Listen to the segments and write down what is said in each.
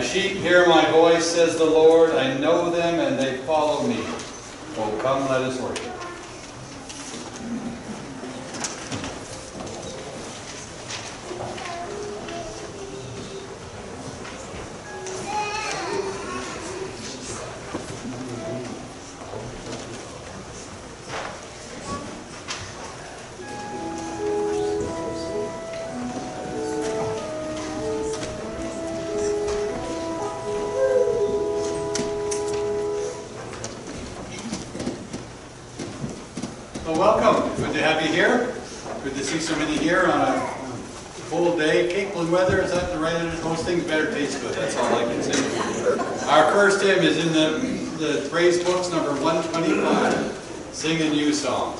My sheep hear my voice, says the Lord. I know them, and they follow me. Oh, come, let us worship. Sing singing new songs.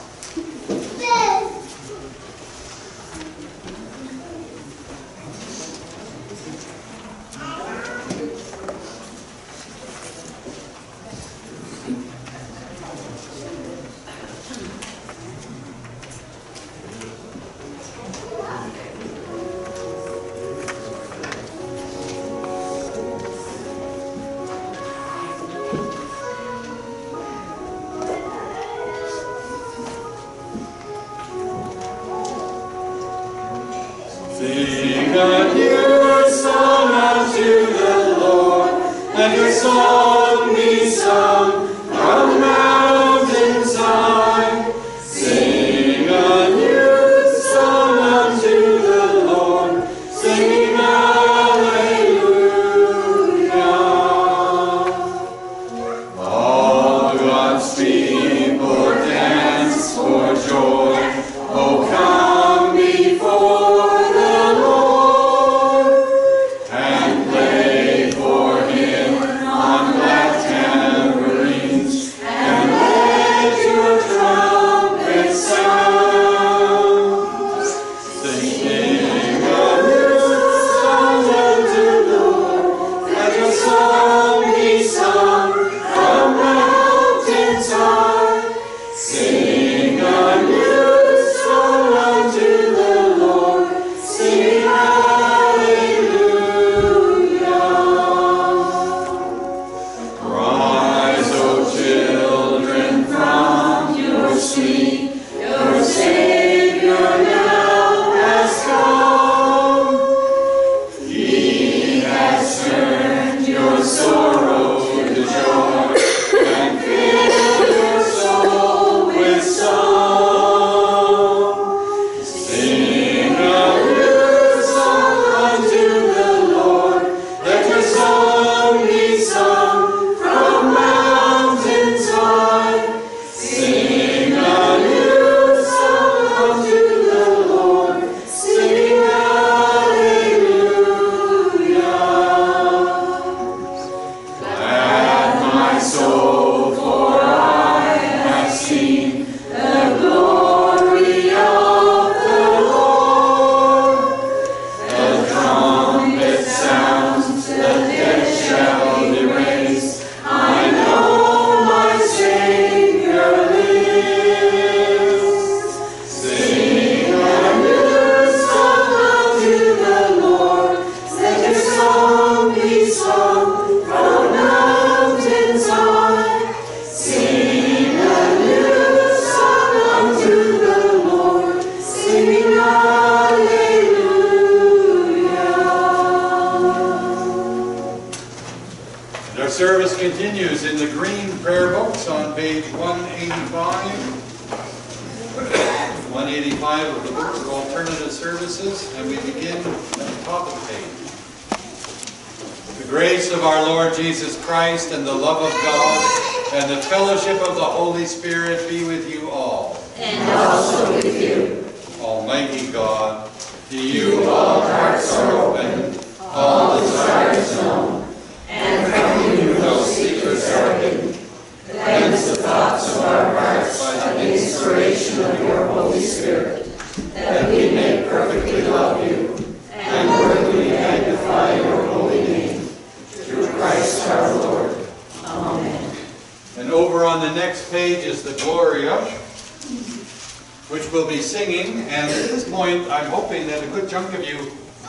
singing, and at this point, I'm hoping that a good chunk of you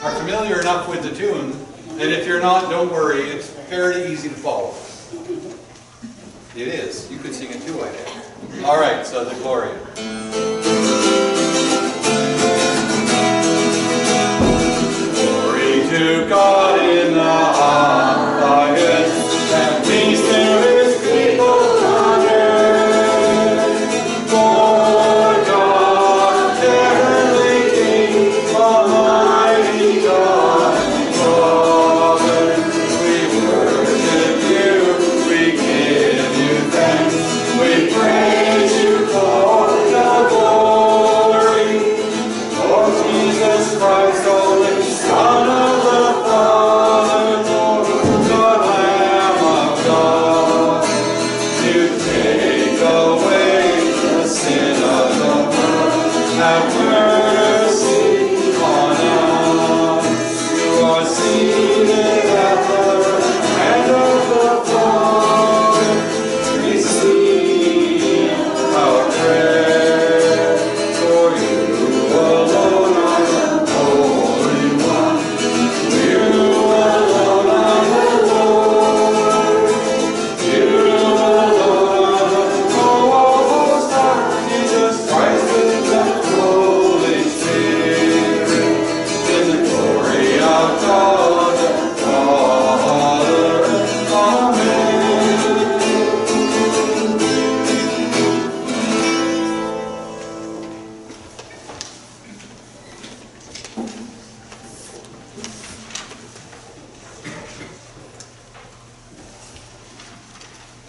are familiar enough with the tune that if you're not, don't worry, it's fairly easy to follow. It is. You could sing it too, I think. All right, so the Gloria. God in the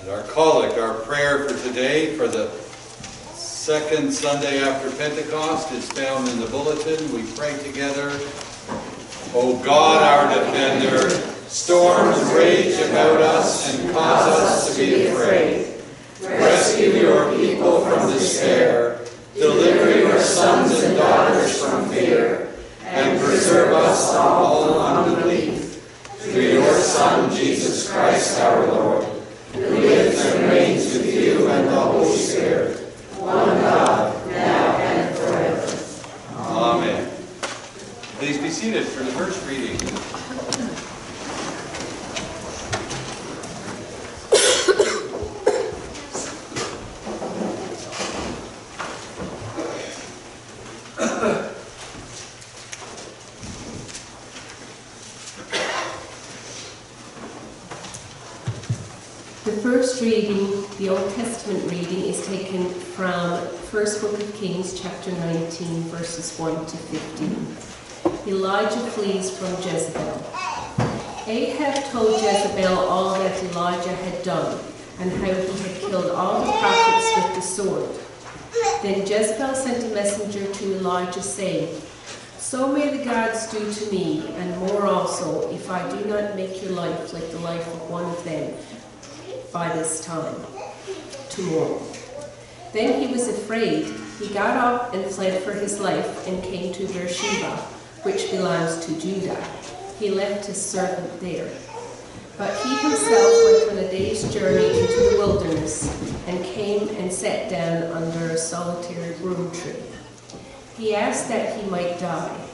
And our collect, our prayer for today, for the second Sunday after Pentecost, is found in the bulletin. We pray together. O God, our defender, storms rage about us and cause us to be afraid. Rescue your people from despair. Deliver your sons and daughters from fear. And preserve us all unbelief. Through your Son, Jesus Christ our Lord, lives and reigns with you and the Holy Spirit, one God, now and forever. Amen. Please be seated for the first reading. The first reading, the Old Testament reading, is taken from First Book of Kings, chapter 19, verses 1 to 15. Elijah flees from Jezebel. Ahab told Jezebel all that Elijah had done and how he had killed all the prophets with the sword. Then Jezebel sent a messenger to Elijah, saying, So may the gods do to me, and more also, if I do not make your life like the life of one of them by this time tomorrow. Then he was afraid. He got up and fled for his life and came to Beersheba, which belongs to Judah. He left his servant there. But he himself went on a day's journey into the wilderness and came and sat down under a solitary broom tree. He asked that he might die.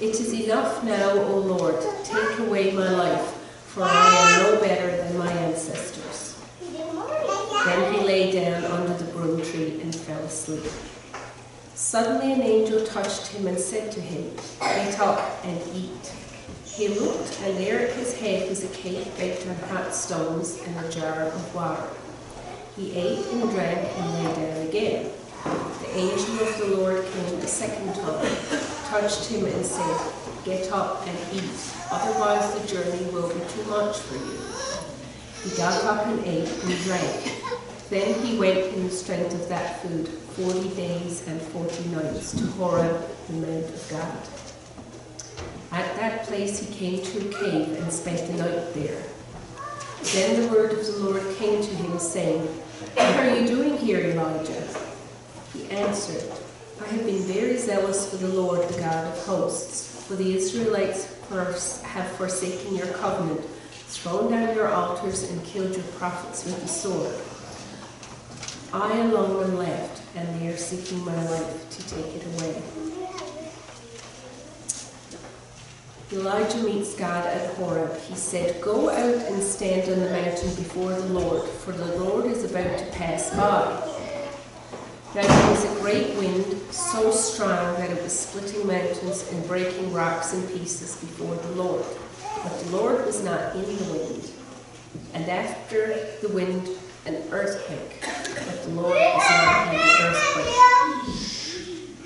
It is enough now, O Lord, take away my life, for I am no better than my ancestors. Then he lay down under the broom tree and fell asleep. Suddenly an angel touched him and said to him, Get up and eat. He looked, and there at his head was a cake baked on hot stones and a jar of water. He ate and drank and lay down again. The angel of the Lord came a second time, touched him, and said, Get up and eat, otherwise the journey will be too much for you. He got up and ate and drank. Then he went in the strength of that food forty days and forty nights to Horeb, the mount of God. At that place he came to a cave and spent the night there. Then the word of the Lord came to him, saying, What are you doing here, Elijah? He answered, I have been very zealous for the Lord, the God of hosts, for the Israelites have forsaken your covenant, thrown down your altars, and killed your prophets with the sword. I alone am left, and they are seeking my life to take it away. Elijah meets God at Horeb. He said, Go out and stand on the mountain before the Lord, for the Lord is about to pass by. Now there was a great wind, so strong that it was splitting mountains and breaking rocks in pieces before the Lord. But the Lord was not in the wind. And after the wind, an earthquake. But the Lord was not in the earthquake.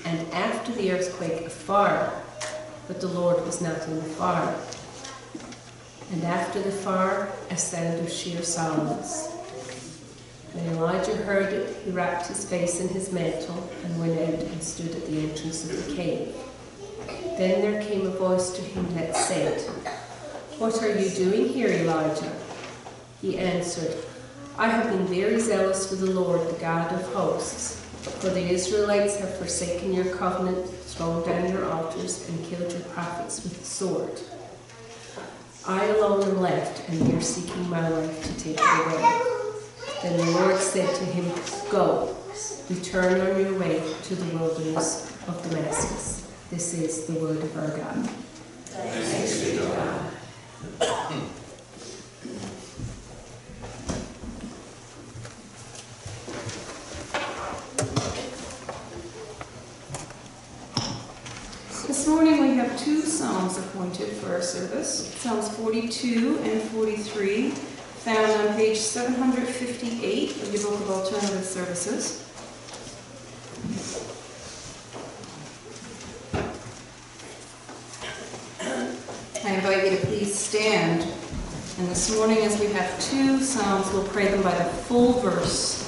And after the earthquake, a fire but the Lord was not in the fire. And after the fire, a sound of sheer silence. When Elijah heard it, he wrapped his face in his mantle and went out and stood at the entrance of the cave. Then there came a voice to him that said, What are you doing here, Elijah? He answered, I have been very zealous for the Lord, the God of hosts. For the Israelites have forsaken your covenant, thrown down your altars, and killed your prophets with the sword. I alone am left, and they are seeking my life to take it away. Then the Lord said to him, Go, return on your way to the wilderness of Damascus. This is the word of our God. Thanks be to God. This morning we have two psalms appointed for our service Psalms 42 and 43, found on page 758 of your Book of Alternative Services. I invite you to please stand. And this morning, as we have two psalms, we'll pray them by the full verse.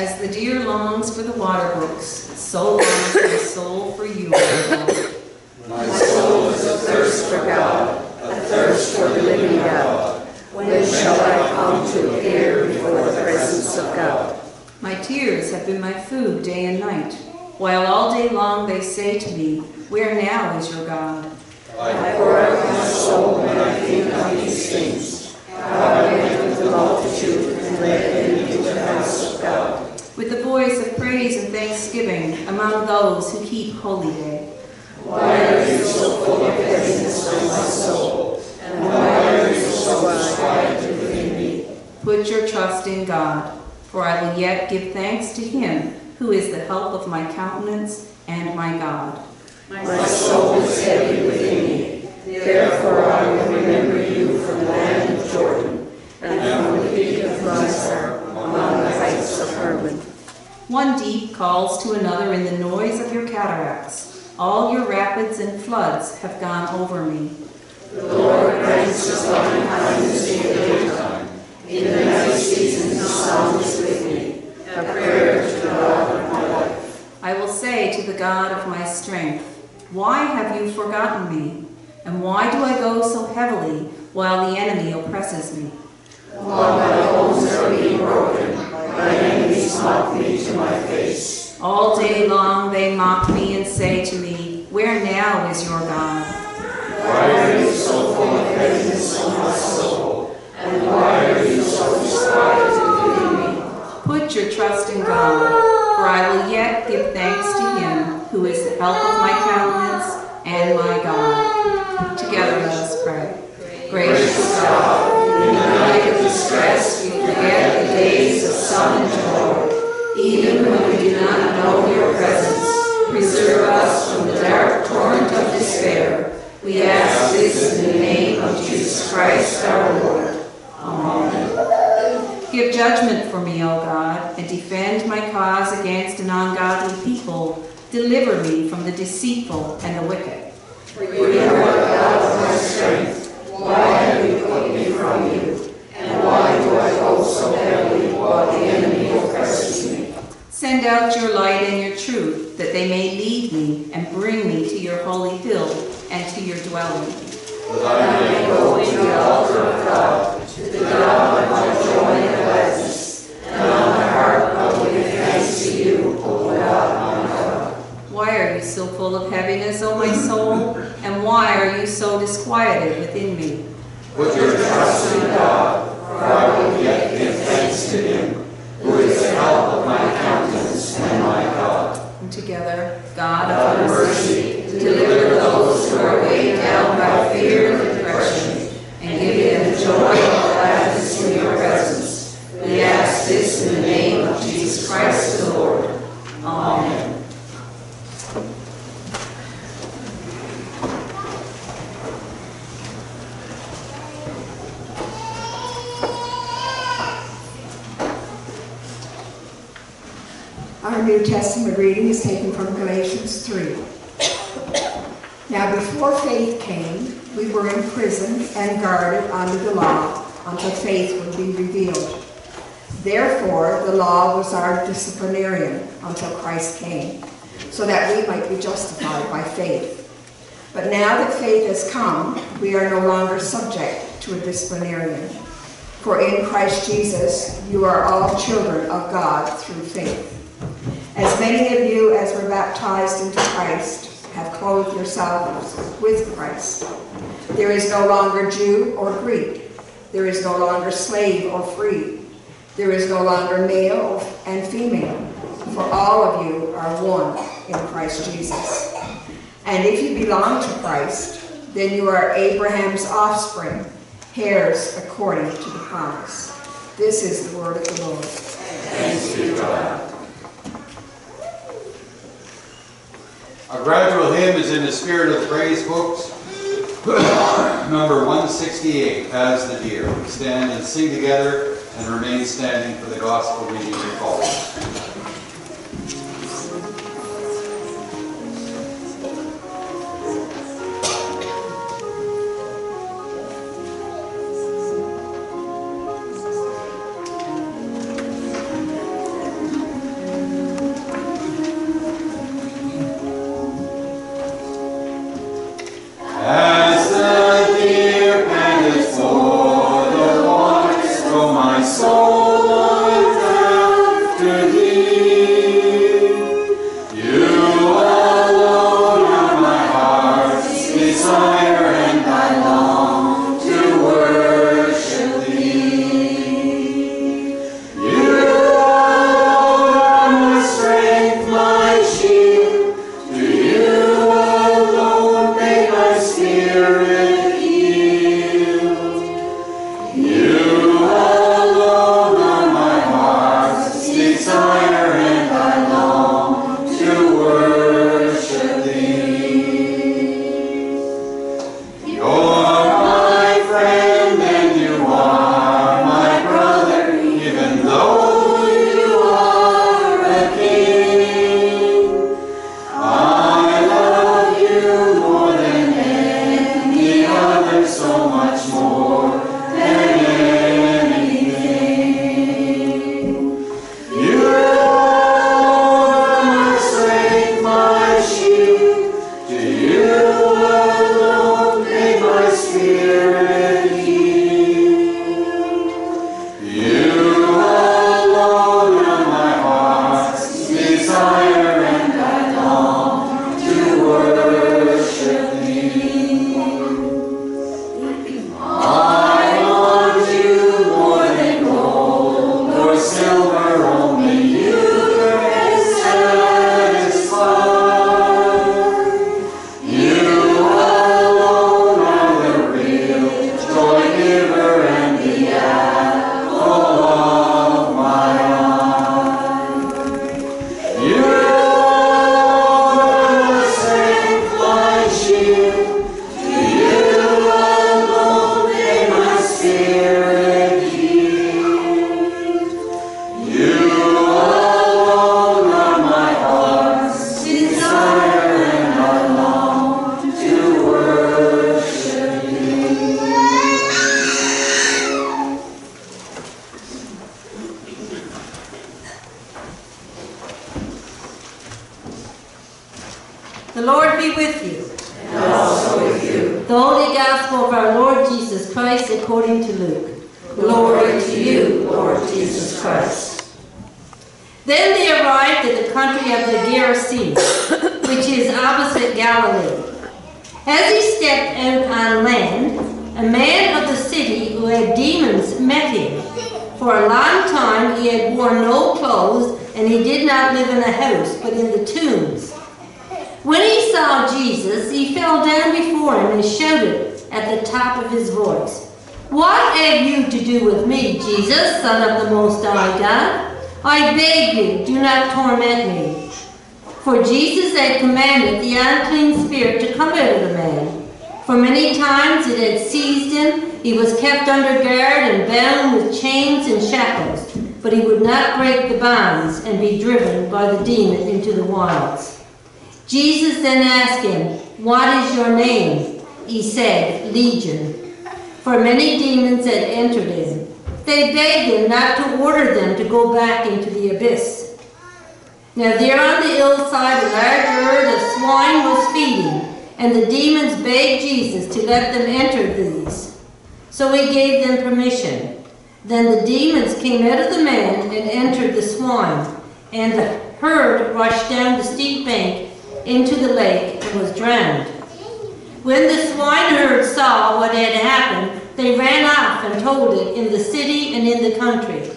As the deer longs for the water brooks, so longs my soul for you, O God. My soul is athirst for God, a thirst for the living God. When shall I come to appear before the presence of God? My tears have been my food day and night, while all day long they say to me, Where now is your God? I pour out my soul when I think on these things. How I went with the multitude and led them into the house of God. With the voice of praise and thanksgiving among those who keep holy day. Why are you so full of heaviness, O my soul? And why are you so disquieted within me? Put your trust in God, for I will yet give thanks to him who is the help of my countenance and my God. My soul is heavy within me. Therefore I will remember you from the land of Jordan, and from the peak of Mizar, the heights of. One deep calls to another in the noise of your cataracts. All your rapids and floods have gone over me. The Lord grants his loving kindness in the daytime. In the night season he sounds with me, a prayer to the God of my life. I will say to the God of my strength, Why have you forgotten me? And why do I go so heavily while the enemy oppresses me? While my bones are being broken, my enemies mock me to my face. All day long they mock me and say to me, Where now is your God? Why are you so full of heaviness, O my soul? And why are you so disquieted within me? Put your trust in God, for I will yet give thanks to him who is the help of my countenance and my God. Together let us pray. Gracious God, In the night of distress, know your presence, preserve us from the dark torrent of despair. We ask this in the name of Jesus Christ our Lord. Amen. Give judgment for me, O God, and defend my cause against an ungodly people. Deliver me from the deceitful and the wicked. For you are the God of my strength. Why have you put me from you? And why do I go so heavily while the enemy oppresses me? Send out your light and your truth, that they may lead me and bring me to your holy hill and to your dwelling. That I may go to the altar of God, to the God of my joy and gladness. And on my heart I will give thanks to you, O God, my God. Why are you so full of heaviness, O my soul? And why are you so disquieted within me? Put your trust in God, for I will yet give thanks to him, who is the help of my countenance and my God. And together, God of of mercy, deliver those who are weighed down by fear and depression, and give them joy and gladness in your presence. We ask this in the name of Jesus Christ the Lord. Amen. Our New Testament reading is taken from Galatians 3. Now, before faith came, we were imprisoned and guarded under the law until faith would be revealed. Therefore, the law was our disciplinarian until Christ came, so that we might be justified by faith. But now that faith has come, we are no longer subject to a disciplinarian. For in Christ Jesus, you are all children of God through faith. As many of you as were baptized into Christ have clothed yourselves with Christ. There is no longer Jew or Greek. There is no longer slave or free. There is no longer male and female. For all of you are one in Christ Jesus. And if you belong to Christ, then you are Abraham's offspring, heirs according to the promise. This is the word of the Lord. Thanks be to God. Our gradual hymn is in the Spirit of Praise books, number 168, As the Deer. Stand and sing together and remain standing for the gospel reading and follows. Back into the abyss. Now there on the hillside a large herd of swine was feeding, and the demons begged Jesus to let them enter these. So he gave them permission. Then the demons came out of the man and entered the swine, and the herd rushed down the steep bank into the lake and was drowned. When the swineherd saw what had happened, they ran off and told it in the city and in the country.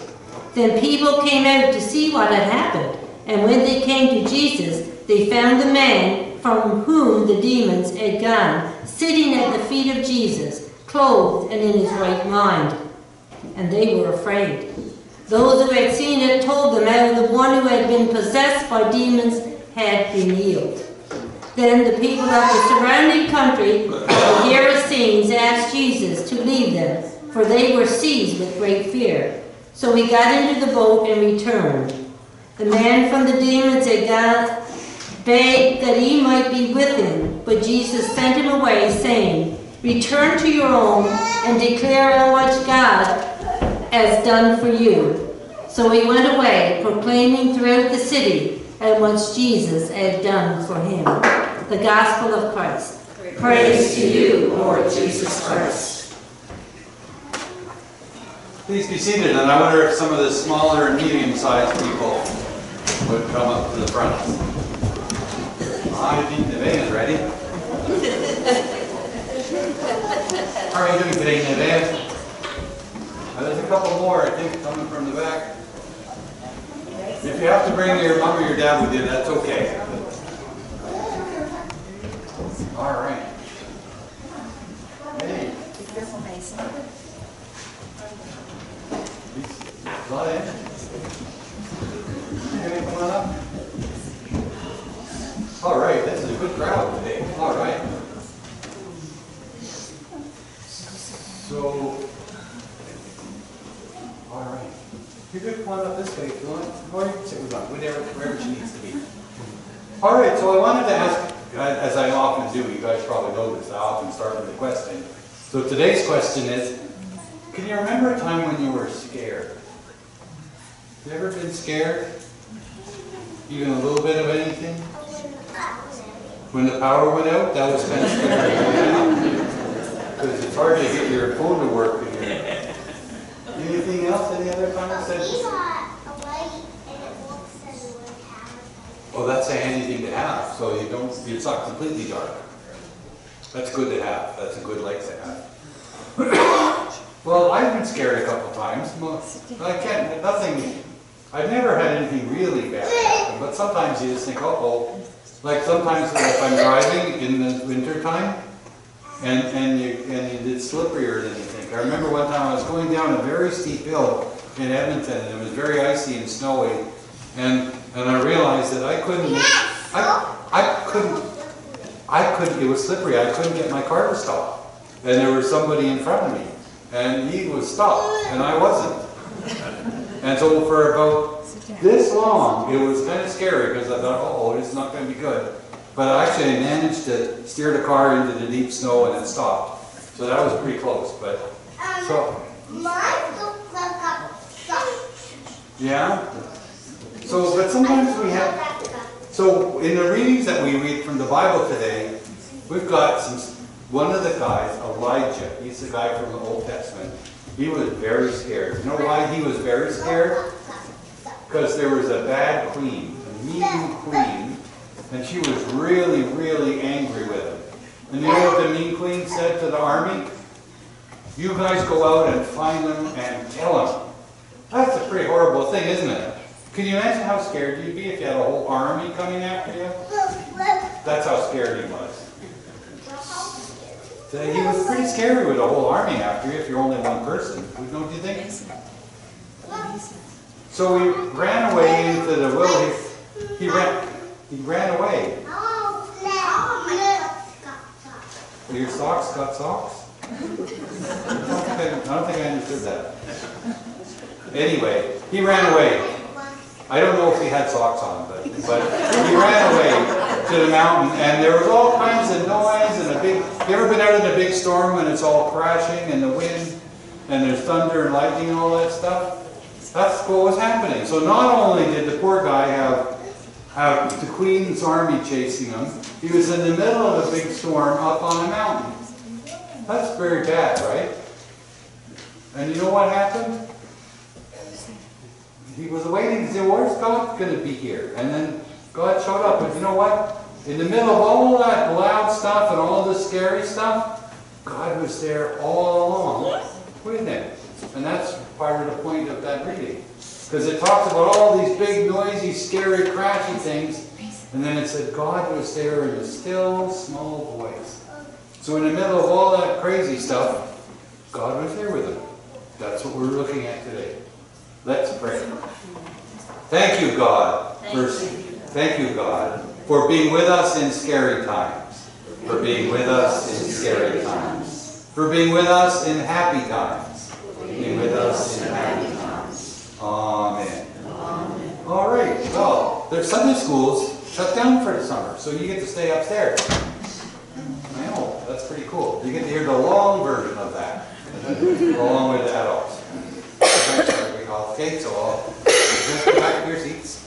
Then people came out to see what had happened, and when they came to Jesus, they found the man from whom the demons had gone, sitting at the feet of Jesus, clothed and in his right mind. And they were afraid. Those who had seen it told them how the one who had been possessed by demons had been healed. Then the people of the surrounding country, the Gerasenes, asked Jesus to leave them, for they were seized with great fear. So he got into the boat and returned. The man from the demons had gone, begged that he might be with him, but Jesus sent him away, saying, Return to your own and declare how much God has done for you. So he went away, proclaiming throughout the city how much Jesus had done for him. The Gospel of Christ. Praise to you, Lord Jesus Christ. Please be seated, and I wonder if some of the smaller and medium-sized people would come up to the front. Think the is ready. How are you doing today, Neve? Uh, There's a couple more, I think, coming from the back. If you have to bring your mom or your dad with you, that's okay. All right. Hey. Go up. All right, this is a good crowd today. All right. So, all right. You could come up this way if you want, or you can sit with whatever, wherever she needs to be. All right, so I wanted to ask, as I often do, you guys probably know this, I often start with a question. So today's question is, can you remember a time when you were scared? You ever been scared? Even a little bit of anything? When the power went out, that was kind of scary. Because it's hard to get your phone to work. and your- Anything else, any other that? Well, oh, that's a handy thing to have, so you don't, it's not completely dark. That's good to have, that's a good light to have. Well, I've been scared a couple times, Well, I can't, nothing, I've never had anything really bad happen, but sometimes you just think, oh, like sometimes if I'm driving in the winter time, and, and you, and it's slipperier than you think. I remember one time I was going down a very steep hill in Edmonton, and it was very icy and snowy, and, and I realized that I couldn't, I, I couldn't, I couldn't, it was slippery, I couldn't get my car to stop. And there was somebody in front of me, and he was stopped, and I wasn't. And so for about this long, it was kind of scary, because I thought, oh, this is not gonna be good. But I actually managed to steer the car into the deep snow and it stopped. So that was pretty close, but, so, yeah? So, but sometimes we have, so in the readings that we read from the Bible today, we've got some, one of the guys, Elijah, he's the guy from the Old Testament. He was very scared. You know why he was very scared? Because there was a bad queen, a mean queen, and she was really, really angry with him. And you know what the mean queen said to the army? You guys go out and find them and kill them. That's a pretty horrible thing, isn't it? Can you imagine how scared you'd be if you had a whole army coming after you? That's how scared he was. So he was pretty scary with a whole army after you if you're only one person. Don't you think? So he ran away into the wilderness. He ran. He ran away. Your socks got socks? I don't I, I don't think I understood that. Anyway, he ran away. I don't know if he had socks on, but, but he ran away to the mountain, and there was all kinds of noise and a big. You ever been out in a big storm when it's all crashing and the wind, and there's thunder and lightning and all that stuff? That's what was happening. So not only did the poor guy have have the Queen's army chasing him, he was in the middle of a big storm up on a mountain. That's very bad, right? And you know what happened? He was waiting to say, where's God going to be here? And then God showed up. But you know what? In the middle of all that loud stuff and all the scary stuff, God was there all along with him. And that's part of the point of that reading. Because it talks about all these big, noisy, scary, crashy things. And then it said God was there in a still, small voice. So in the middle of all that crazy stuff, God was there with him. That's what we're looking at today. Let's pray. Thank you, God. For, thank you, God, for being with us in scary times. For being with us in scary times. For being with us in happy times. For being with us in happy times. Amen. All right. Well, there's Sunday schools shut down for the summer, so you get to stay upstairs. I know. That's pretty cool. You get to hear the long version of that, along with the adults. Okay, so I'll just go back to your seats.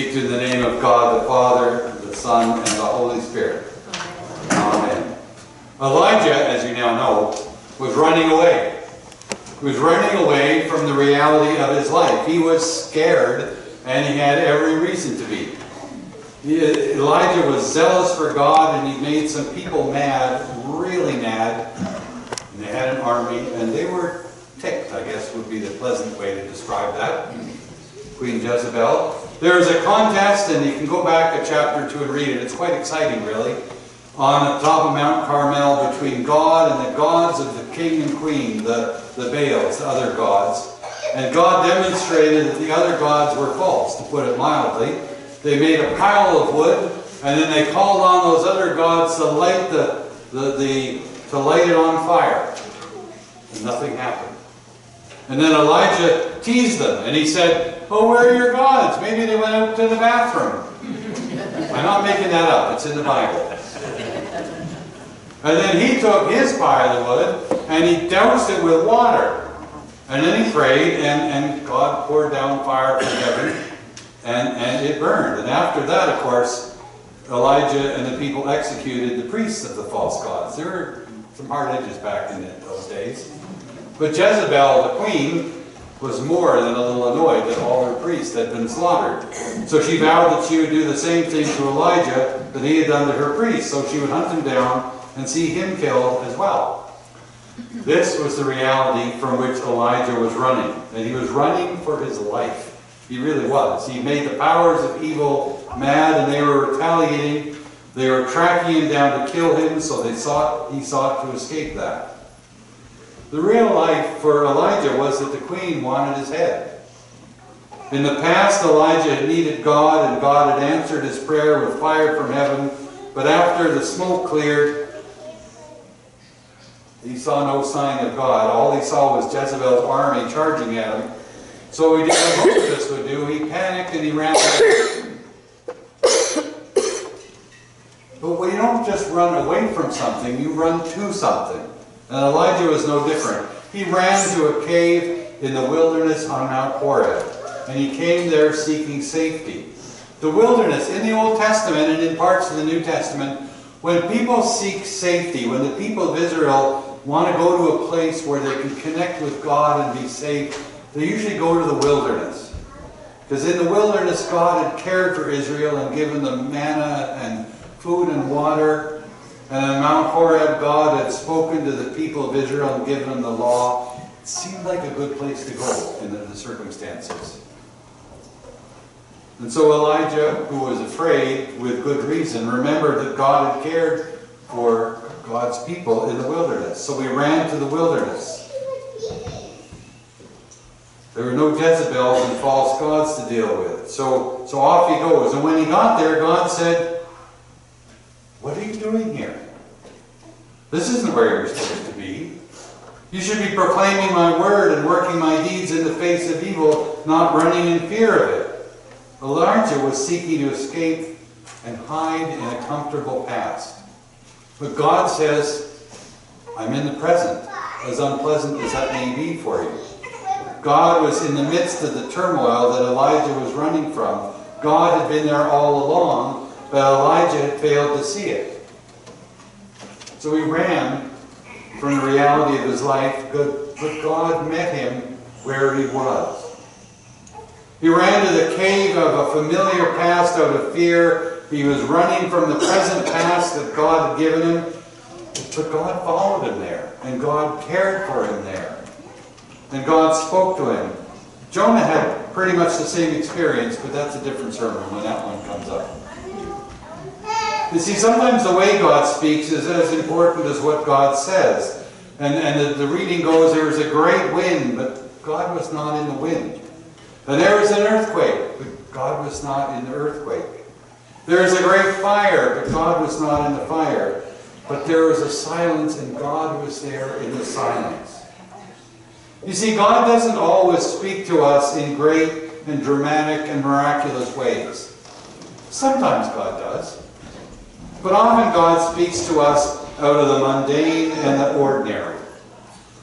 Speak the name of God the Father, the Son, and the Holy Spirit. Amen. Elijah, as you now know, was running away. He was running away from the reality of his life. He was scared, and he had every reason to be. Elijah was zealous for God, and he made some people mad, really mad. And they had an army, and they were ticked, I guess would be the pleasant way to describe that. Queen Jezebel. There is a contest, and you can go back to chapter or 2 and read it. It's quite exciting, really. On the top of Mount Carmel between God and the gods of the king and queen, the, the Baals, the other gods. And God demonstrated that the other gods were false, to put it mildly. They made a pile of wood, and then they called on those other gods to light the, the, the to light it on fire. And nothing happened. And then Elijah teased them, and he said, Oh, where are your gods? Maybe they went out to the bathroom. I'm not making that up, it's in the Bible. And then he took his pile of wood and he doused it with water. And then he prayed, and, and God poured down fire from heaven, and, and it burned. And after that, of course, Elijah and the people executed the priests of the false gods. There were some hard edges back in those days. But Jezebel, the queen, was more than a little annoyed that all her priests had been slaughtered. So she vowed that she would do the same thing to Elijah that he had done to her priests. So she would hunt him down and see him killed as well. This was the reality from which Elijah was running. And he was running for his life. He really was. He made the powers of evil mad and they were retaliating. They were tracking him down to kill him, so they sought, he sought to escape that. The real life for Elijah was that the queen wanted his head. In the past, Elijah had needed God, and God had answered his prayer with fire from heaven. But after the smoke cleared, he saw no sign of God. All he saw was Jezebel's army charging at him. So he did what us would do. He panicked and he ran away. But we don't just run away from something, you run to something. And Elijah was no different. He ran to a cave in the wilderness on Mount Horeb, and he came there seeking safety. The wilderness, in the Old Testament and in parts of the New Testament, when people seek safety, when the people of Israel want to go to a place where they can connect with God and be safe, they usually go to the wilderness. Because in the wilderness, God had cared for Israel and given them manna and food and water. And on Mount Horeb, God had spoken to the people of Israel and given them the law. It seemed like a good place to go in the, the circumstances. And so Elijah, who was afraid with good reason, remembered that God had cared for God's people in the wilderness. So he ran to the wilderness. There were no Jezebels and false gods to deal with. So, so off he goes. And when he got there, God said, What are you doing here? This isn't where you're supposed to be. You should be proclaiming my word and working my deeds in the face of evil, not running in fear of it. Elijah was seeking to escape and hide in a comfortable past. But God says, I'm in the present, as unpleasant as that may be for you. God was in the midst of the turmoil that Elijah was running from. God had been there all along, but Elijah had failed to see it. So he ran from the reality of his life, but God met him where he was. He ran to the cave of a familiar past out of fear. He was running from the present past that God had given him, but God followed him there, and God cared for him there. And God spoke to him. Jonah had pretty much the same experience, but that's a different sermon when that one comes up. You see, sometimes the way God speaks is as important as what God says. And, and the, the reading goes, there was a great wind, but God was not in the wind. And there was an earthquake, but God was not in the earthquake. There was a great fire, but God was not in the fire. But there was a silence, and God was there in the silence. You see, God doesn't always speak to us in great and dramatic and miraculous ways. Sometimes God does. But often God speaks to us out of the mundane and the ordinary.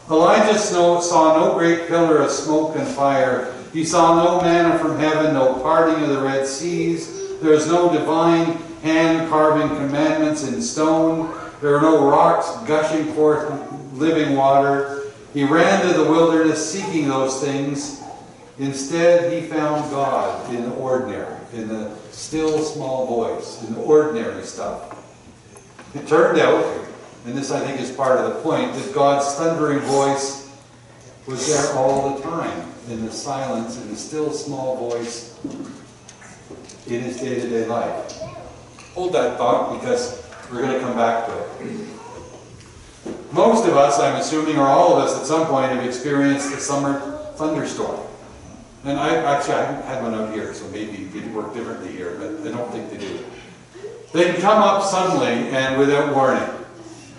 Elijah saw no great pillar of smoke and fire. He saw no manna from heaven, no parting of the Red Seas. There is no divine hand carving commandments in stone. There are no rocks gushing forth living water. He ran to the wilderness seeking those things. Instead, he found God in the ordinary, in the still small voice, in the ordinary stuff. It turned out, and this I think is part of the point, that God's thundering voice was there all the time, in the silence, in the still small voice, in his day-to-day life. Hold that thought because we're going to come back to it. Most of us, I'm assuming, or all of us at some point have experienced a summer thunderstorm. And I actually I haven't had one out here, so maybe it work differently here, but I don't think they do. They can come up suddenly and without warning.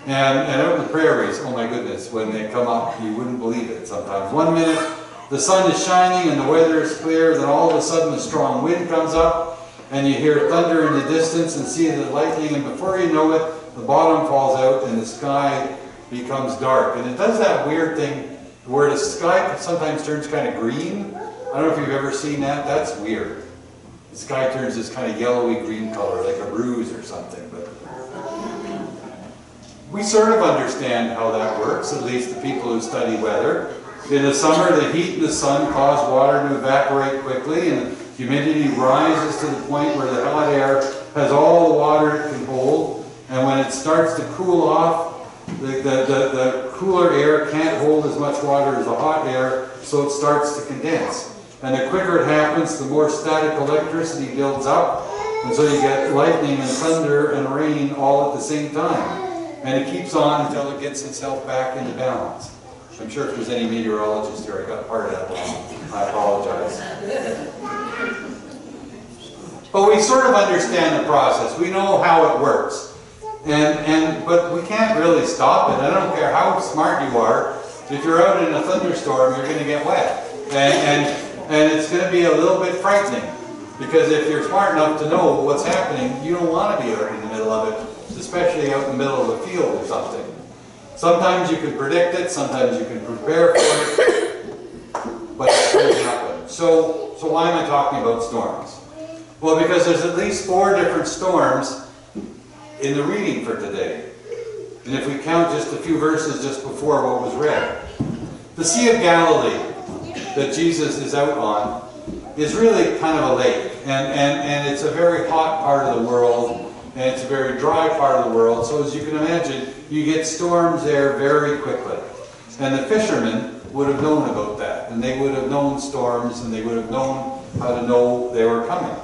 And, and out in the prairies, oh my goodness, when they come up, you wouldn't believe it sometimes. One minute, the sun is shining and the weather is clear, then all of a sudden a strong wind comes up, and you hear thunder in the distance and see the lightning, and before you know it, the bottom falls out and the sky becomes dark. And it does that weird thing where the sky sometimes turns kind of green. I don't know if you've ever seen that. That's weird. The sky turns this kind of yellowy green color, like a ruse or something. But we sort of understand how that works, at least the people who study weather. In the summer, the heat and the sun cause water to evaporate quickly, and humidity rises to the point where the hot air has all the water it can hold. And when it starts to cool off, the, the, the, the, cooler air can't hold as much water as the hot air, so it starts to condense. And the quicker it happens, the more static electricity builds up, and so you get lightning and thunder and rain all at the same time. And it keeps on until it gets itself back into balance. I'm sure if there's any meteorologists here, I got part of that wrong. I apologize. But we sort of understand the process. We know how it works. And, and, but we can't really stop it. I don't care how smart you are. If you're out in a thunderstorm, you're going to get wet. And, and, and it's going to be a little bit frightening. Because if you're smart enough to know what's happening, you don't want to be out in the middle of it, especially out in the middle of a field or something. Sometimes you can predict it, sometimes you can prepare for it, but it doesn't happen. So, so why am I talking about storms? Well, because there's at least four different storms in the reading for today. And if we count just a few verses just before what was read. The Sea of Galilee that Jesus is out on is really kind of a lake. And, and, and it's a very hot part of the world, and it's a very dry part of the world. So as you can imagine, you get storms there very quickly. And the fishermen would have known about that, and they would have known storms, and they would have known how to know they were coming.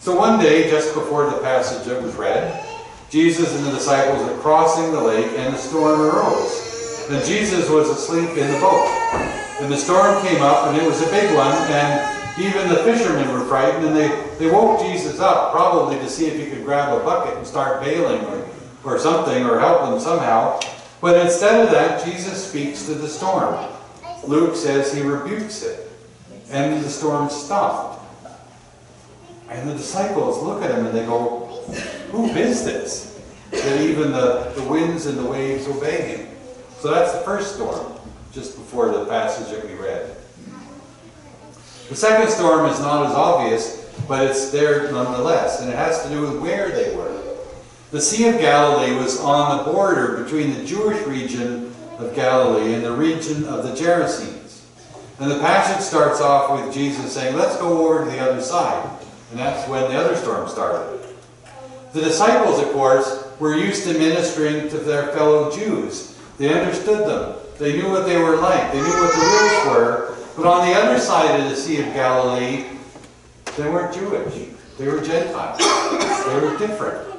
So one day, just before the passage that was read, Jesus and the disciples are crossing the lake, and a storm arose. And Jesus was asleep in the boat. And the storm came up, and it was a big one, and even the fishermen were frightened, and they, they woke Jesus up, probably to see if he could grab a bucket and start bailing or, or something, or help them somehow. But instead of that, Jesus speaks to the storm. Luke says he rebukes it, and the storm stopped. And the disciples look at him and they go, Who is this? That even the, the winds and the waves obey him. So that's the first storm, just before the passage that we read. The second storm is not as obvious, but it's there nonetheless, and it has to do with where they were. The Sea of Galilee was on the border between the Jewish region of Galilee and the region of the Gerasenes. And the passage starts off with Jesus saying, Let's go over to the other side. And that's when the other storm started. The disciples, of course, were used to ministering to their fellow Jews. They understood them. They knew what they were like. They knew what the rules were. But on the other side of the Sea of Galilee, they weren't Jewish. They were Gentiles. They were different.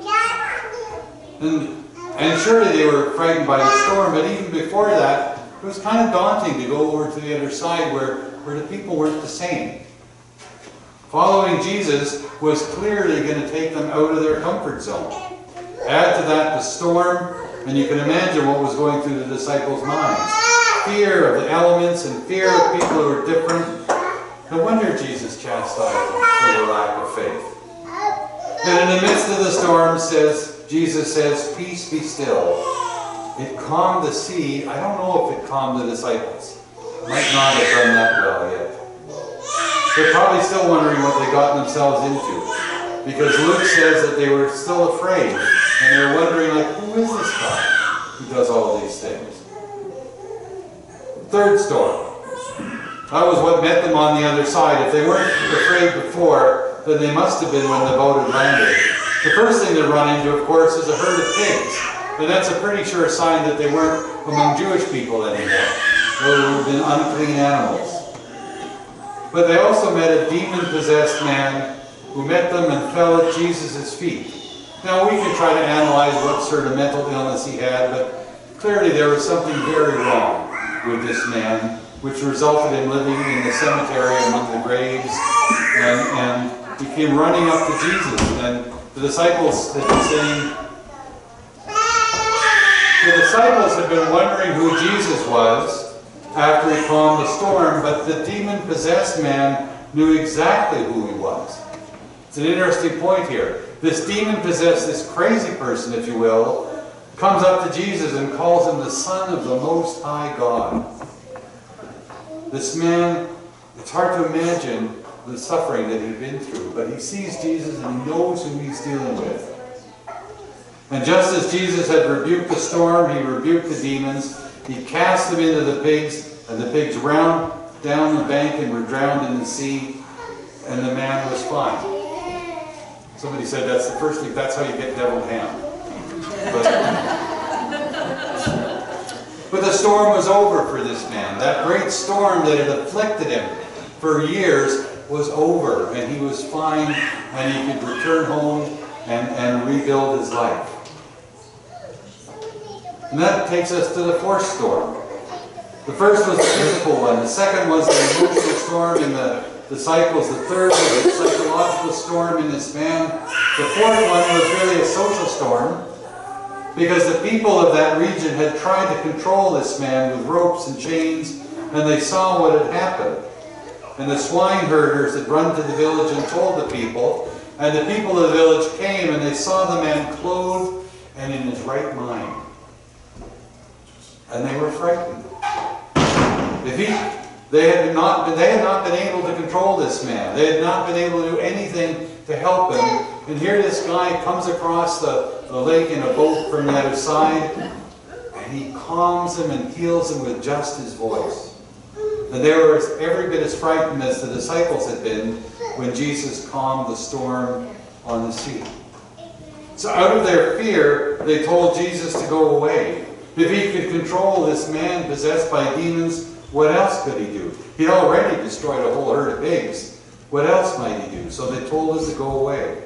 And, and surely they were frightened by the storm, but even before that, it was kind of daunting to go over to the other side where, where the people weren't the same. Following Jesus was clearly going to take them out of their comfort zone. Add to that the storm, and you can imagine what was going through the disciples' minds. Fear of the elements and fear of people who are different. No wonder Jesus chastised them for their lack of faith. And in the midst of the storm, says Jesus says, "Peace be still." It calmed the sea. I don't know if it calmed the disciples. Might not have done that well yet. They're probably still wondering what they got themselves into. Because Luke says that they were still afraid. And they're wondering, like, who is this guy who does all these things? Third story. That was what met them on the other side. If they weren't afraid before, then they must have been when the boat had landed. The first thing they run into, of course, is a herd of pigs. And that's a pretty sure sign that they weren't among Jewish people anymore. They would have been unclean animals. But they also met a demon-possessed man who met them and fell at Jesus' feet. Now we can try to analyze what sort of mental illness he had, but clearly there was something very wrong with this man, which resulted in living in the cemetery among the graves, and, and he came running up to Jesus, and the disciples had been saying, the disciples had been wondering who Jesus was after he calmed the storm, but the demon-possessed man knew exactly who he was. It's an interesting point here. This demon-possessed, this crazy person, if you will, comes up to Jesus and calls him the Son of the Most High God. This man, it's hard to imagine the suffering that he'd been through, but he sees Jesus and he knows who he's dealing with. And just as Jesus had rebuked the storm, he rebuked the demons, he cast them into the pigs, and the pigs ran down the bank and were drowned in the sea, and the man was fine. Somebody said that's the first thing, that's how you get deviled ham. But, but the storm was over for this man. That great storm that had afflicted him for years was over, and he was fine, and he could return home and, and rebuild his life. And that takes us to the fourth storm. The first was the physical one. The second was the emotional storm in the disciples. The third was the psychological storm in this man. The fourth one was really a social storm because the people of that region had tried to control this man with ropes and chains and they saw what had happened. And the swine herders had run to the village and told the people. And the people of the village came and they saw the man clothed and in his right mind. And they were frightened. If he, they had not been, they had not been able to control this man. They had not been able to do anything to help him. And here this guy comes across the, the lake in a boat from the other side, and he calms him and heals him with just his voice. And they were every bit as frightened as the disciples had been when Jesus calmed the storm on the sea. So out of their fear, they told Jesus to go away. If he could control this man possessed by demons, what else could he do? He'd already destroyed a whole herd of pigs. What else might he do? So they told us to go away.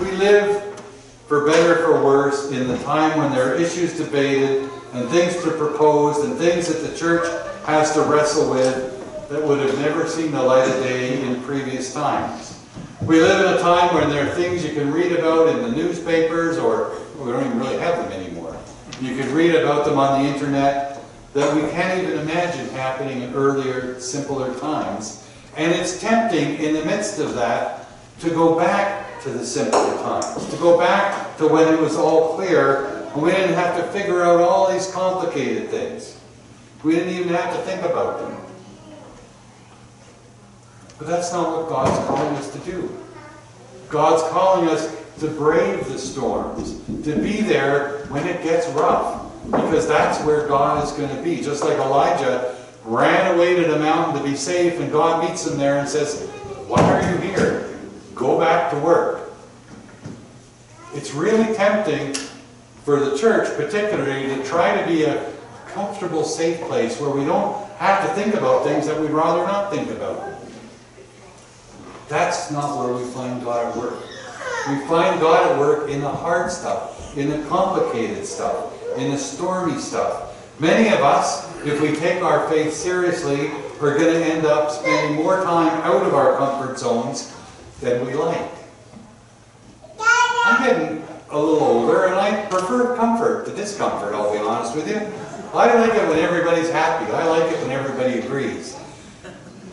We live, for better or for worse, in the time when there are issues debated and things to propose and things that the church has to wrestle with that would have never seen the light of day in previous times. We live in a time when there are things you can read about in the newspapers, or we don't even really have them anymore. You can read about them on the internet that we can't even imagine happening in earlier, simpler times. And it's tempting in the midst of that to go back to the simpler times, to go back to when it was all clear and we didn't have to figure out all these complicated things. We didn't even have to think about them. But that's not what God's calling us to do. God's calling us to brave the storms, to be there when it gets rough, because that's where God is going to be. Just like Elijah ran away to the mountain to be safe, and God meets him there and says, Why are you here? Go back to work. It's really tempting for the church, particularly, to try to be a comfortable, safe place where we don't have to think about things that we'd rather not think about. That's not where we find God at work. We find God at work in the hard stuff, in the complicated stuff, in the stormy stuff. Many of us, if we take our faith seriously, are going to end up spending more time out of our comfort zones than we like. I'm getting a little older and I prefer comfort to discomfort, I'll be honest with you. I like it when everybody's happy. I like it when everybody agrees.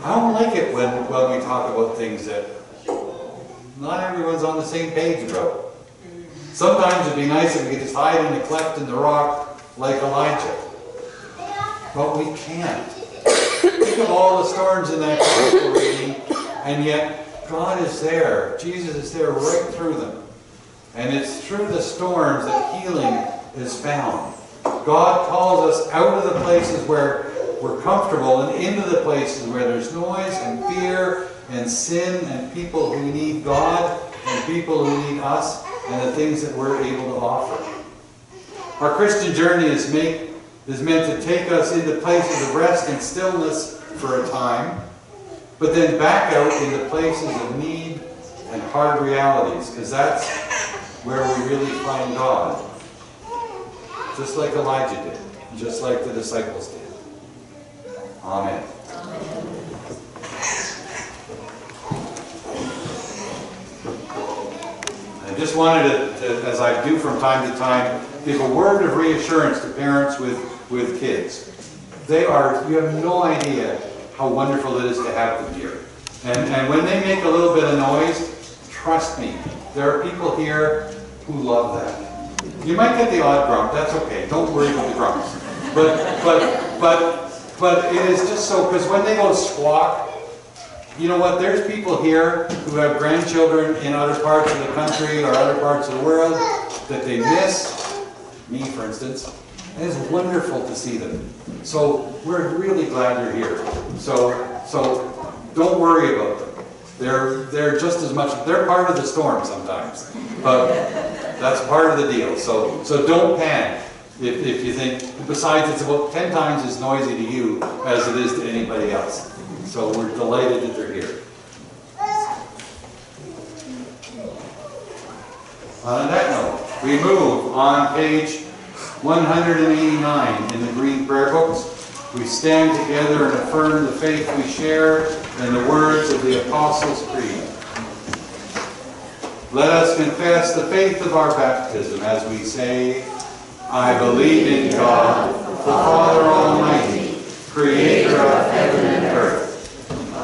I don't like it when, when we talk about things that not everyone's on the same page about. Sometimes it'd be nice if we could just hide in the cleft in the rock like Elijah. But we can't. Think of all the storms in that gospel reading, and yet God is there. Jesus is there right through them. And it's through the storms that healing is found. God calls us out of the places where we're comfortable and into the places where there's noise and fear and sin and people who need God and people who need us and the things that we're able to offer. Our Christian journey is, make, is meant to take us into places of rest and stillness for a time, but then back out into places of need and hard realities, because that's where we really find God. Just like Elijah did, just like the disciples did. Amen. I just wanted to, to, as I do from time to time, give a word of reassurance to parents with, with kids. They are, you have no idea how wonderful it is to have them here. And, and when they make a little bit of noise, trust me, there are people here who love that. You might get the odd grump, that's okay, don't worry about the grumps. But, but, but, but it is just so, because when they go squawk, you know what, there's people here who have grandchildren in other parts of the country or other parts of the world that they miss, me for instance, it's wonderful to see them. So we're really glad you're here. So, so don't worry about them. They're, they're just as much, they're part of the storm sometimes, but that's part of the deal. So, so don't panic if, if you think, besides it's about 10 times as noisy to you as it is to anybody else. So we're delighted that they're here. On that note, we move on page 189 in the Green Prayer Books. We stand together and affirm the faith we share in the words of the Apostles' Creed. Let us confess the faith of our baptism as we say, I believe in God, the Father Almighty, creator of heaven and earth.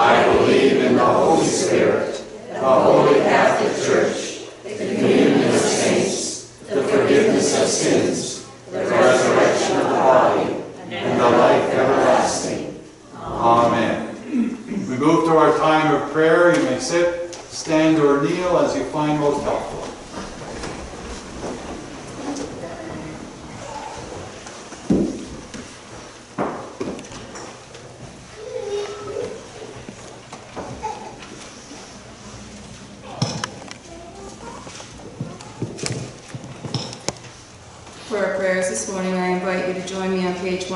I believe in the Holy Spirit, the Holy Catholic Church, the communion of saints, the forgiveness of sins, the resurrection of the body, and the life everlasting. Amen. We move to our time of prayer. You may sit, stand, or kneel as you find most helpful. For our prayers this morning, I invite you to join me on page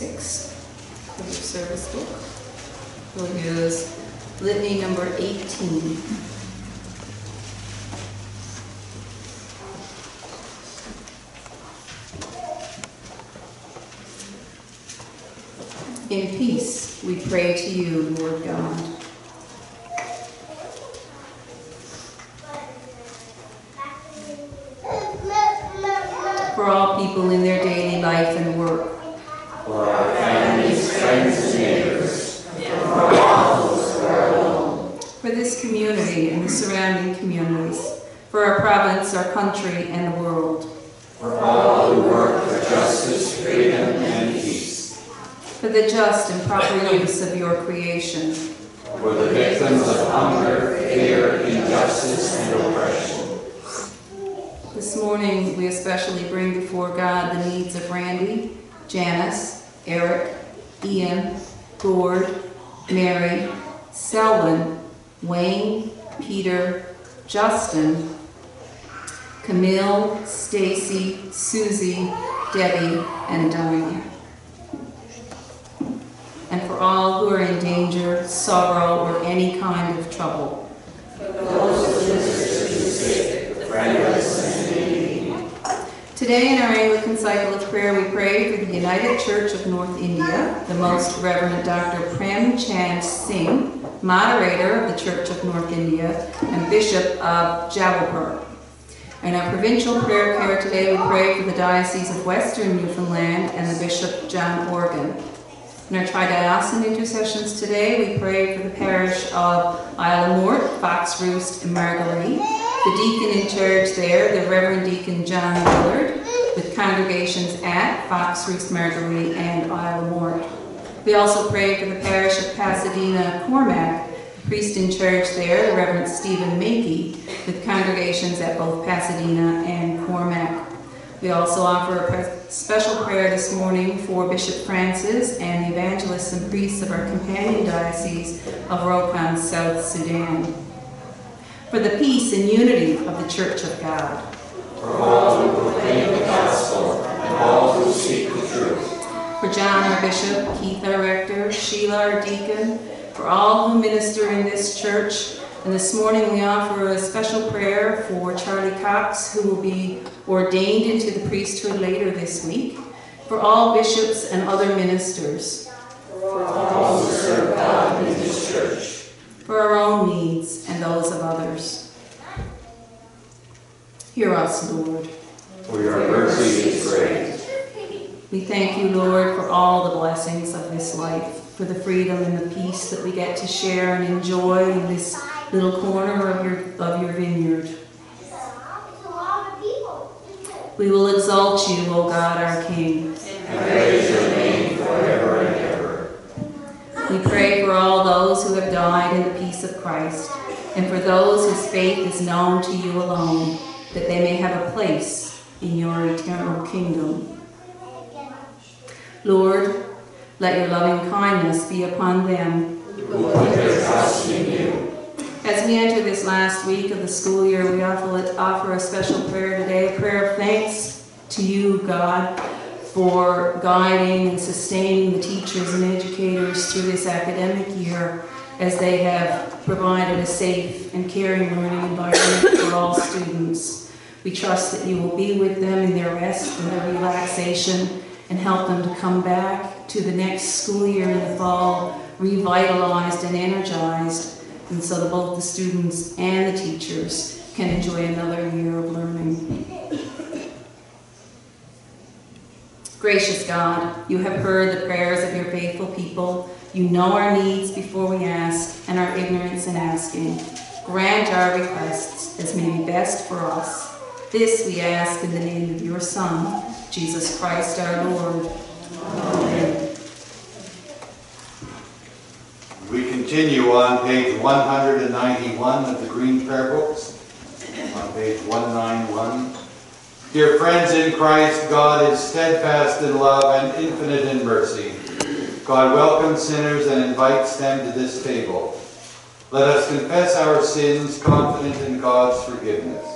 126 of your service book. We'll use litany number 18. In peace, we pray to you, Lord God. For all people in their daily life and work, For our families, friends, and neighbors, for this community and the surrounding communities, for our province, our country, and the world, for all who work for justice, freedom, and peace. for the just and proper use of your creation, For the victims of hunger, fear, injustice, and oppression. This morning, we especially bring before God the needs of Randy, Janice, Eric, Ian, Gord, Mary, Selwyn, Wayne, Peter, Justin, Camille, Stacy, Susie, Debbie, and Dinah. And for all who are in danger, sorrow, or any kind of trouble. Today in our Anglican cycle of prayer, we pray for the United Church of North India, the Most Reverend Dr. Prem Chand Singh, moderator of the Church of North India and Bishop of Jabalpur. In our provincial prayer care today, we pray for the Diocese of Western Newfoundland and the Bishop John Organ. In our Tridiocesan intercessions today, we pray for the parish of Isle of Mort, Fox Roost, and Margaree. The deacon in charge there, the Reverend Deacon John Willard, with congregations at Fox Roost, Margaree, and Isle of Mort. We also pray for the parish of Pasadena, Cormack, priest in charge there, the Reverend Stephen Makey, with congregations at both Pasadena and Cormack. We also offer a special prayer this morning for Bishop Francis and the evangelists and priests of our companion diocese of Rokon, South Sudan. For the peace and unity of the Church of God. For all who proclaim the gospel, and all who seek the truth. For John, our bishop, Keith, our rector, Sheila, our deacon, for all who minister in this church. And this morning we offer a special prayer for Charlie Cox, who will be ordained into the priesthood later this week. For all bishops and other ministers. For all who serve God in this church. For our own needs and those of others. Hear us, Lord. For your mercy is great. We thank you, Lord, for all the blessings of this life, for the freedom and the peace that we get to share and enjoy in this little corner of your, of your vineyard. We will exalt you, O God, our King. Praise your name forever and ever. We pray for all those who have died in the peace of Christ, and for those whose faith is known to you alone, that they may have a place in your eternal kingdom. Lord, let your loving kindness be upon them. As we enter this last week of the school year, we offer a special prayer today, a prayer of thanks to you, God, for guiding and sustaining the teachers and educators through this academic year as they have provided a safe and caring learning environment for all students. We trust that you will be with them in their rest and their relaxation and help them to come back to the next school year in the fall revitalized and energized, and so that both the students and the teachers can enjoy another year of learning. Gracious God, you have heard the prayers of your faithful people. You know our needs before we ask and our ignorance in asking. Grant our requests as may be best for us. This we ask in the name of your Son, Jesus Christ our Lord. Amen. We continue on page 191 of the Green Prayer Books, on page 191. Dear friends in Christ, God is steadfast in love and infinite in mercy. God welcomes sinners and invites them to this table. Let us confess our sins, confident in God's forgiveness.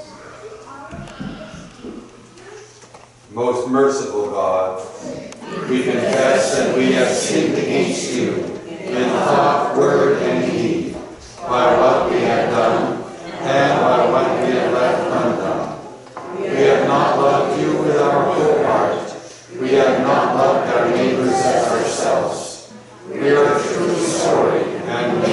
Most merciful God, we confess that we have sinned against you in thought, word, and deed, by what we have done and by what we have left undone. We have not loved you with our whole heart. We have not loved our neighbors as ourselves. We are truly sorry and we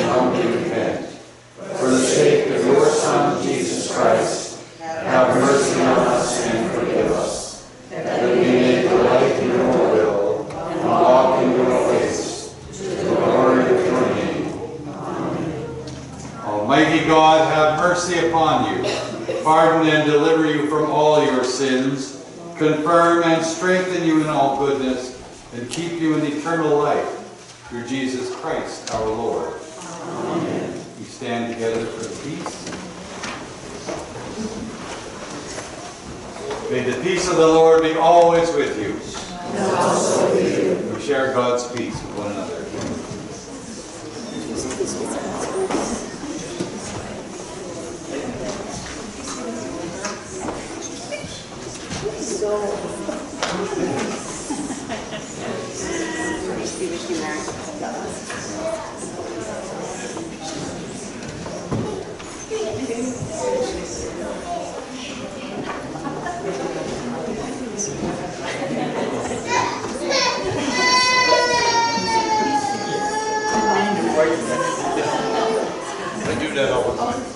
all goodness, and keep you in eternal life through Jesus Christ our Lord. Amen. We stand together for peace. May the peace of the Lord be always with you. And also with you. We share God's peace with one another. I do that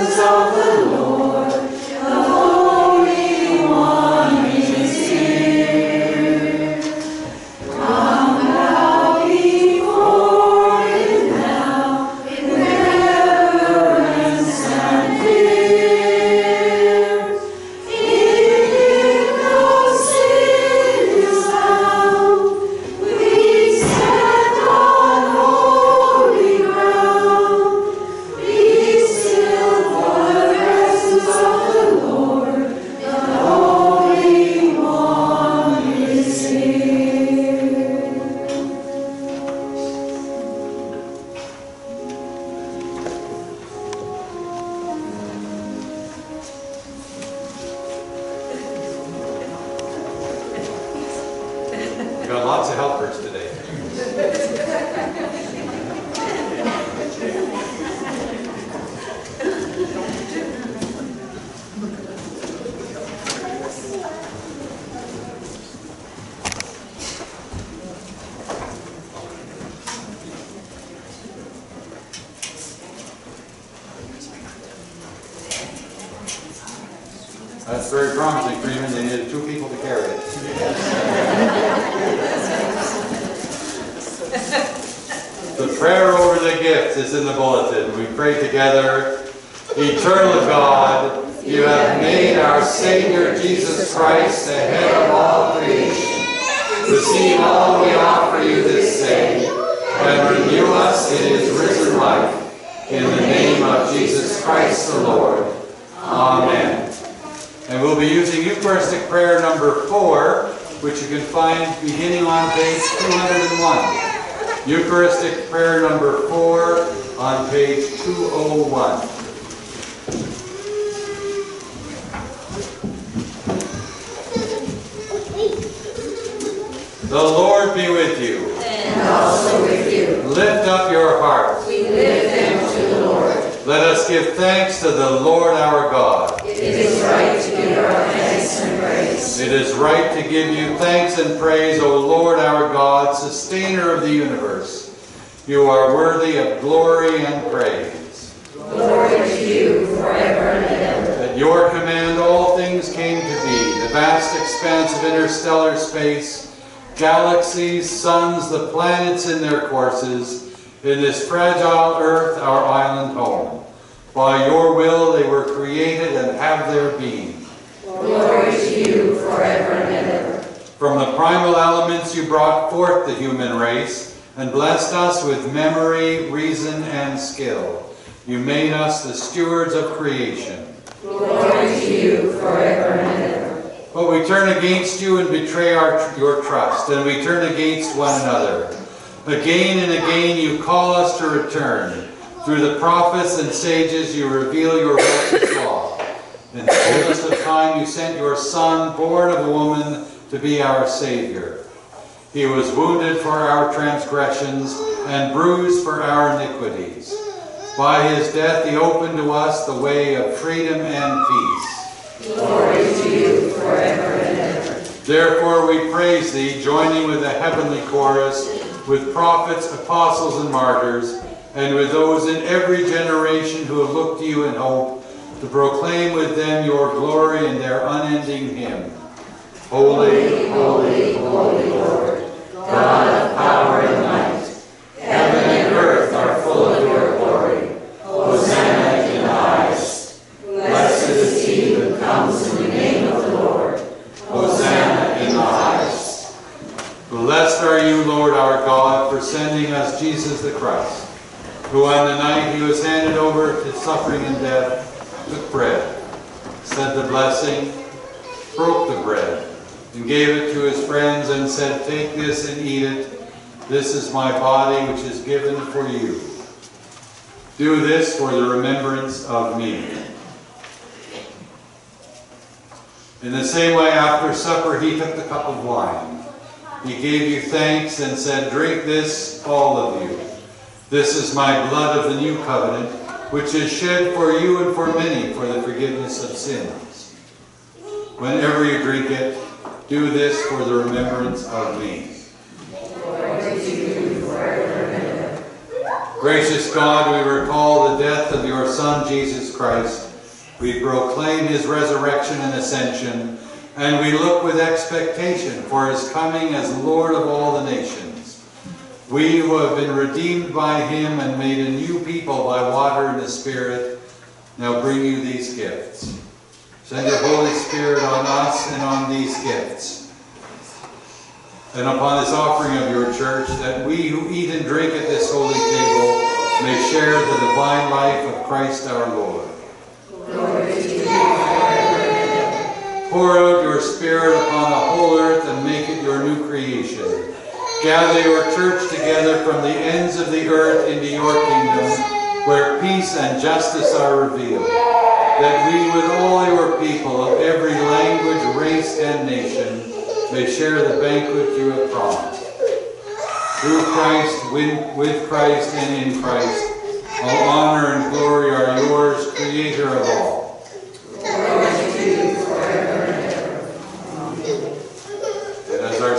Heavens are It is right to give you thanks and praise, O Lord our God, sustainer of the universe. You are worthy of glory and praise. Glory to you forever and ever. At your command all things came to be, the vast expanse of interstellar space, galaxies, suns, the planets in their courses, in this fragile earth, our island home. By your will they were created and have their being. Glory to you forever and ever. From the primal elements you brought forth the human race and blessed us with memory, reason, and skill. You made us the stewards of creation. Glory to you forever and ever. But we turn against you and betray our, your trust, and we turn against one another. Again and again you call us to return. Through the prophets and sages you reveal your righteous law. In the fullness of time you sent your Son, born of a woman, to be our Savior. He was wounded for our transgressions and bruised for our iniquities. By his death he opened to us the way of freedom and peace. Glory to you forever and ever. Therefore we praise thee, joining with the heavenly chorus, with prophets, apostles, and martyrs, and with those in every generation who have looked to you in hope, to proclaim with them your glory in their unending hymn. Holy, Holy, holy Lord, God of power and might, heaven and earth are full of your glory. Hosanna in the highest. Blessed is he who comes in the name of the Lord. Hosanna in the highest. Blessed are you, Lord our God, for sending us Jesus the Christ, who on the night he was handed over to suffering and death, took bread, said the blessing, broke the bread, and gave it to his friends and said, Take this and eat it. This is my body which is given for you. Do this for the remembrance of me. In the same way, after supper, he took the cup of wine. He gave you thanks and said, Drink this, all of you. This is my blood of the new covenant, which is shed for you and for many for the forgiveness of sins. Whenever you drink it, do this for the remembrance of me. Gracious God, we recall the death of your Son, Jesus Christ. We proclaim his resurrection and ascension, and we look with expectation for his coming as Lord of all the nations. We who have been redeemed by him and made a new people by water and the Spirit, now bring you these gifts. Send your Holy Spirit on us and on these gifts, and upon this offering of your church, that we who eat and drink at this holy table may share the divine life of Christ our Lord. Pour out your Spirit upon the whole earth and make it your new creation. Gather your church together from the ends of the earth into your kingdom, where peace and justice are revealed. That we, with all your people of every language, race, and nation, may share the banquet you have promised. Through Christ, with, Christ, and in Christ, all honor and glory are yours, Creator of all. And as our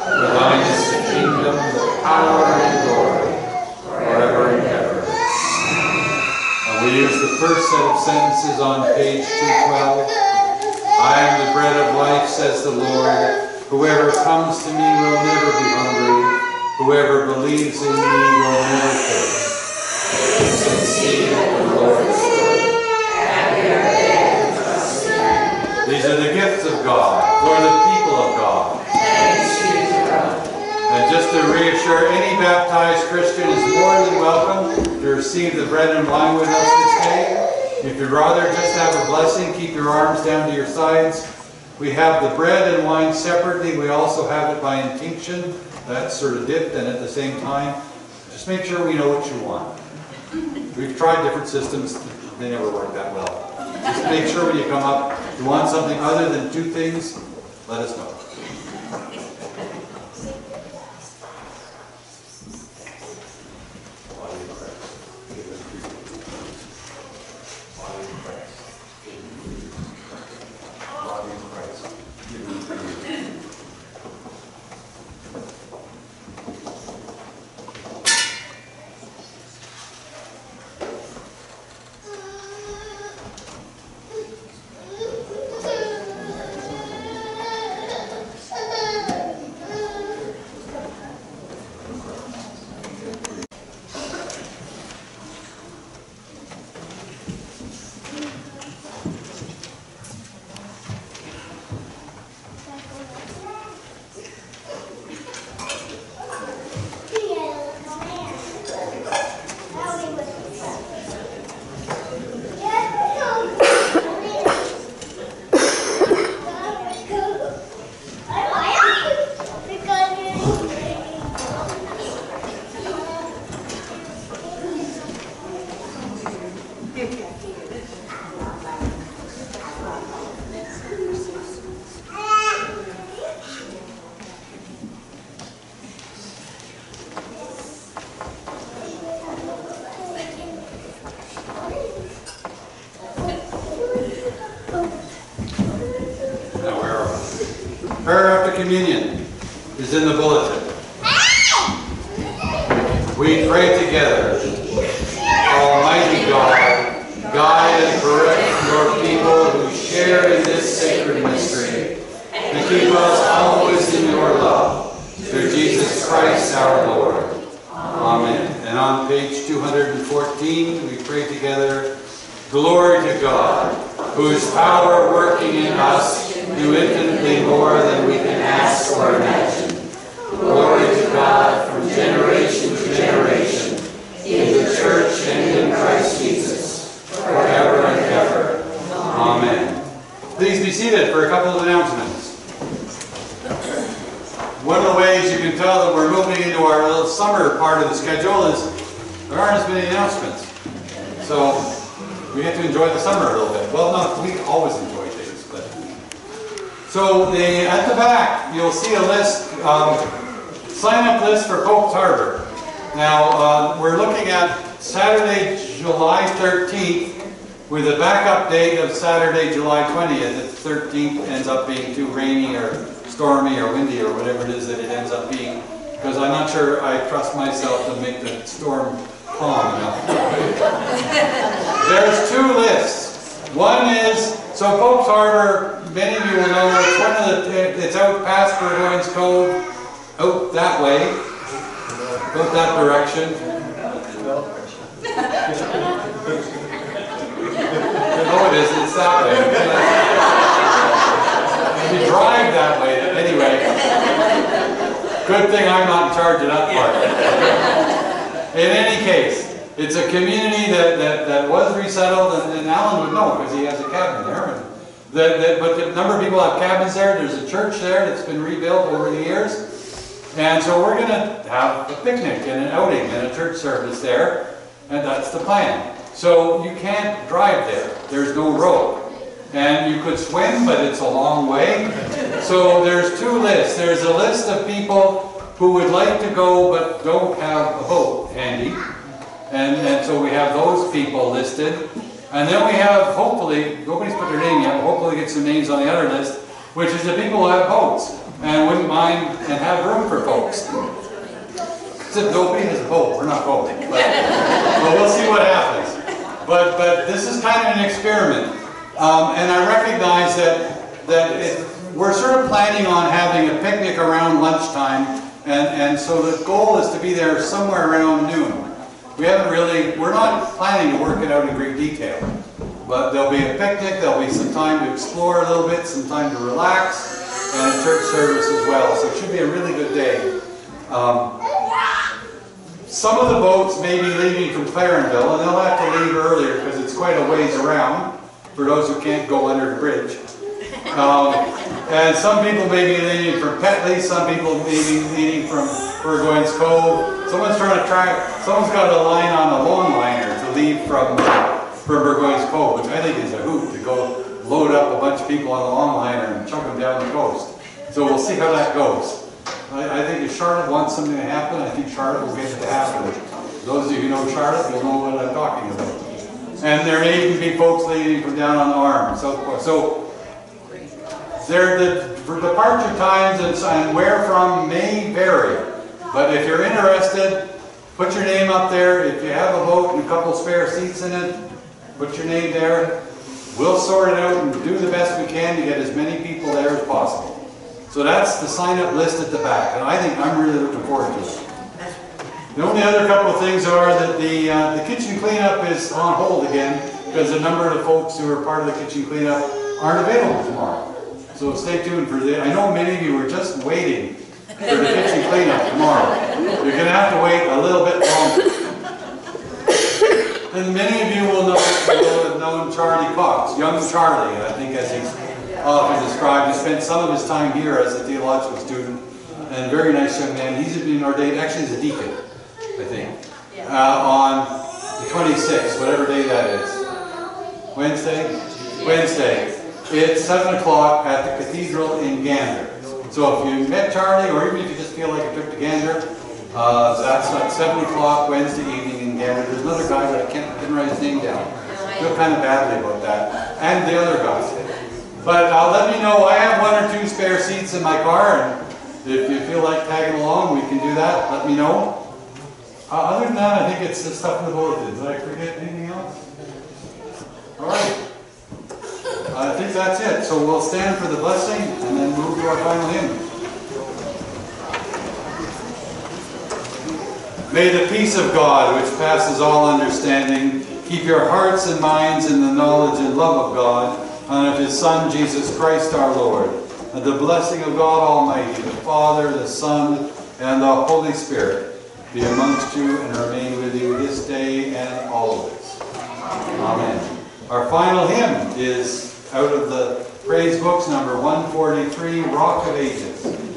For thine is the kingdom, the power, and glory, forever and ever. And we use the first set of sentences on page 212. I am the bread of life, says the Lord. Whoever comes to me will never be hungry. Whoever believes in me will never thirst. These are the gifts of God for the people of God. And just to reassure, any baptized Christian is more than welcome receive the bread and wine with us this day. If you'd rather just have a blessing, keep your arms down to your sides. We have the bread and wine separately. We also have it by intinction. That's sort of dipped and at the same time. Just make sure we know what you want. We've tried different systems. They never work that well. Just make sure when you come up, you want something other than two things, let us know. Page 214, we pray together, Glory to God, whose power working in us do infinitely more than we can ask or imagine. Glory to God from generation to generation, in the church and in Christ Jesus, forever and ever. Amen. Please be seated for a couple of announcements. One of the ways you can tell that we're moving into our little summer part of the schedule is there aren't as many announcements. So we get to enjoy the summer a little bit. Well, no, we always enjoy things, but. So the, at the back, you'll see a list, um, sign up list for Pope's Harbor. Now, uh, we're looking at Saturday, July 13th, with a backup date of Saturday, July 20th. If 13th ends up being too rainy or stormy or windy or whatever it is that it ends up being, because I'm not sure I trust myself to make the storm calm. There's two lists. One is, so Pope's Harbor, many of you will know, it's one of the, it's out past Burgoyne's Cove, out that way, out that direction. No, it isn't, it's that way. You drive that way, Anyway, good thing I'm not in charge of that part. In any case, it's a community that, that, that was resettled, and, and Alan would know, because he has a cabin there. And that, that, but the number of people have cabins there, there's a church there that's been rebuilt over the years. And so we're gonna have a picnic and an outing and a church service there, and that's the plan. So you can't drive there, there's no road. And you could swim, but it's a long way. So there's two lists. There's a list of people who would like to go but don't have a boat handy. And, and so we have those people listed. And then we have, hopefully, nobody's put their name yet, but hopefully get some names on the other list, which is the people who have boats and wouldn't mind and have room for folks. Except nobody has a boat, we're not going. But, but we'll see what happens. But, but this is kind of an experiment. Um, and I recognize that, that it, we're sort of planning on having a picnic around lunchtime. And, and so the goal is to be there somewhere around noon. We haven't really, we're not planning to work it out in great detail. But there'll be a picnic, there'll be some time to explore a little bit, some time to relax, and a church service as well. So it should be a really good day. Um, some of the boats may be leaving from Clarenville, and they'll have to leave earlier because it's quite a ways around for those who can't go under the bridge. Um, and some people may be leaving from Petley, some people may be leaving from Burgoyne's Cove. Someone's trying to track, someone's got a line on a long liner to leave from, from Burgoyne's Cove, which I think is a hoot to go load up a bunch of people on a long liner and chuck them down the coast. So we'll see how that goes. I, I think if Charlotte wants something to happen, I think Charlotte will get it to happen. Those of you who know Charlotte will know what I'm talking about. And there may even be folks leaving from down on the arm, so. So there, the departure times and, and where from may vary. But if you're interested, put your name up there. If you have a boat and a couple spare seats in it, put your name there. We'll sort it out and do the best we can to get as many people there as possible. So that's the sign-up list at the back, and I think I'm really looking forward to it. The only other couple of things are that the, uh, the kitchen cleanup is on hold again because a number of the folks who are part of the kitchen cleanup aren't available tomorrow. So stay tuned for the, I know many of you are just waiting for the kitchen cleanup tomorrow. You're gonna have to wait a little bit longer. And many of you will know, will have known Charlie Cox, young Charlie, I think as he's often described. He spent some of his time here as a theological student and a very nice young man. He's been ordained, actually he's a deacon, I think, uh, on the 26th, whatever day that is. Wednesday? Wednesday. It's 7 o'clock at the cathedral in Gander. So if you met Charlie, or even if you just feel like a trip to Gander, uh, that's at 7 o'clock Wednesday evening in Gander. There's another guy, but I can't, didn't write his name down. feel kind of badly about that. And the other guy. But uh, let me know, I have one or two spare seats in my car, and if you feel like tagging along, we can do that. Let me know. Uh, other than that, I think it's the stuff in the bulletin. Did I forget anything else? All right. I think that's it. So we'll stand for the blessing and then move to our final hymn. May the peace of God, which passes all understanding, keep your hearts and minds in the knowledge and love of God and of His Son, Jesus Christ our Lord. And the blessing of God Almighty, the Father, the Son, and the Holy Spirit be amongst you and remain with you this day and always. Amen. Our final hymn is out of the praise books, number 143, Rock of Ages.